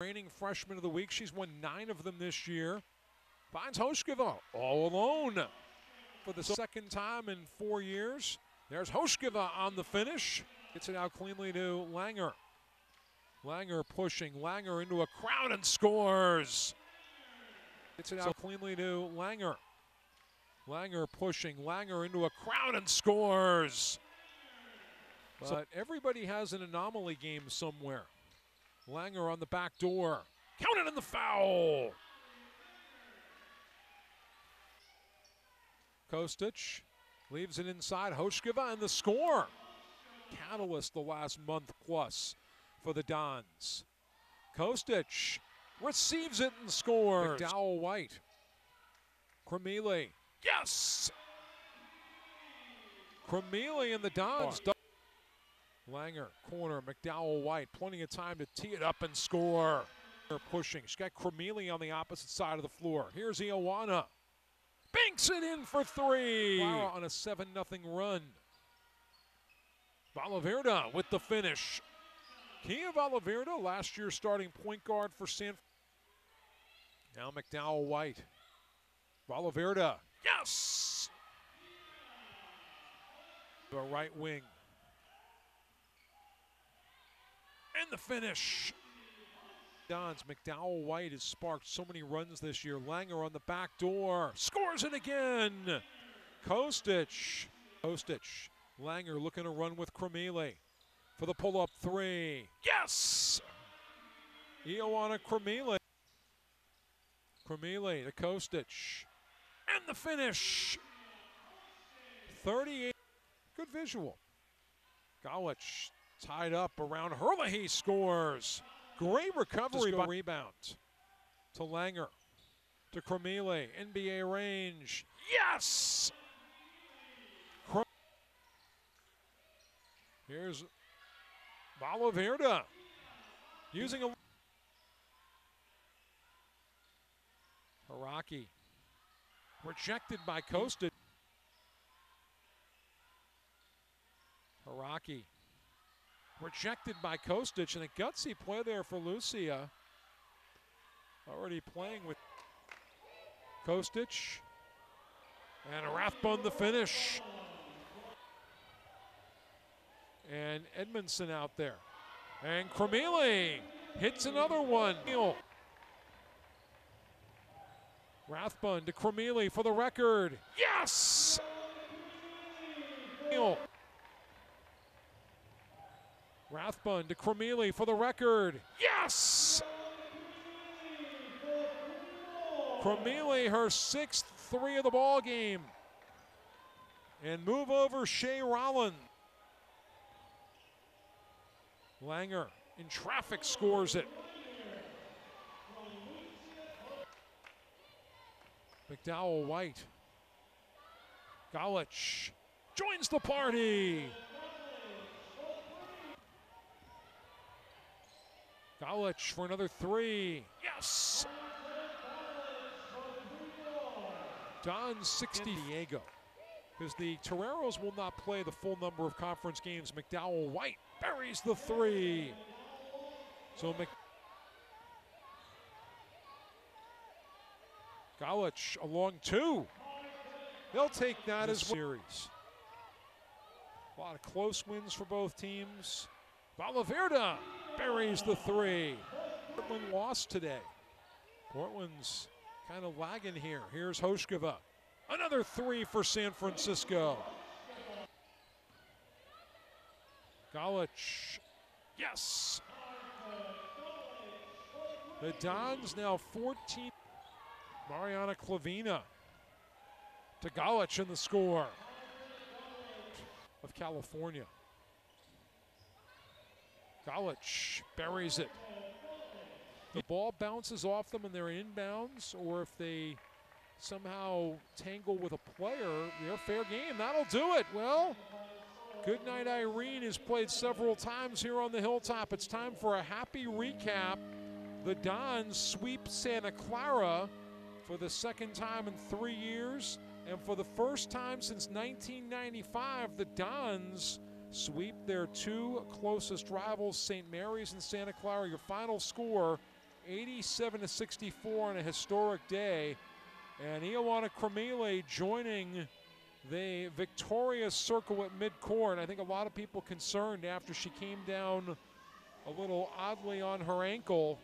Reigning freshman of the week. She's won nine of them this year. Finds Hoshkova all alone for the second time in four years. There's Hoshkova on the finish. Gets it out cleanly to Langer. Langer pushing. Langer into a crowd and scores. Gets it out cleanly to Langer. Langer pushing. Langer into a crowd and scores. But everybody has an anomaly game somewhere. Langer on the back door. Counted in the foul. Kostic leaves it inside. Hoshkova and the score. Catalyst the last month plus for the Dons. Kostic receives it and scores. McDowell White. Krimili. Yes! Krimili and the Dons. Langer, corner, McDowell White, plenty of time to tee it up and score. They're pushing. She's got Krimili on the opposite side of the floor. Here's Ioana. Banks it in for three. Wow, on a 7 0 run. Vaalavirta with the finish. Kia Vaalavirta, last year starting point guard for San. Now McDowell White. Vaalavirta. Yes! The right wing. And the finish. Dons McDowell White has sparked so many runs this year. Langer on the back door. Scores it again. Kostic. Kostic. Langer looking to run with Krimili for the pull up three. Yes! Ioana Krimili. Krimili to Kostic. And the finish. 38. Good visual. Gawich tied up around Herlihy scores. Great recovery by rebound to Langer to Krimili. NBA range. Yes! Here's Vaalavirta using a Haraki rejected by Costa. Haraki rejected by Kostic, and a gutsy play there for Lucia. Already playing with Kostic. And Rathbun the finish. And Edmondson out there. And Krimili hits another one. Rathbun to Krimili for the record. Yes! Rathbun to Krimili for the record. Yes! Krimili, her sixth three of the ball game. And move over Shea Rollin. Langer in traffic scores it. McDowell White. Galich joins the party. Galich for another three. Yes! Don 60 Diego. Because the Toreros will not play the full number of conference games. McDowell White buries the three. So Mc Galich along two. They'll take that as series. A lot of close wins for both teams. Vaalavirta buries the three. Portland lost today. Portland's kind of lagging here. Here's Hoshkova. Another three for San Francisco. Galich. Yes. The Dons now 14. Mariana Klavina to Galich in the score of California. Galich buries it. The ball bounces off them and they're inbounds, or if they somehow tangle with a player, they're fair game. That'll do it. Well, Goodnight Irene has played several times here on the Hilltop. It's time for a happy recap. The Dons sweep Santa Clara for the second time in three years. And for the first time since 1995, the Dons sweep their two closest rivals, St. Mary's and Santa Clara. Your final score 87 to 64 on a historic day. And Ioana Krimili joining the victorious circle at midcourt. I think a lot of people concerned after she came down a little oddly on her ankle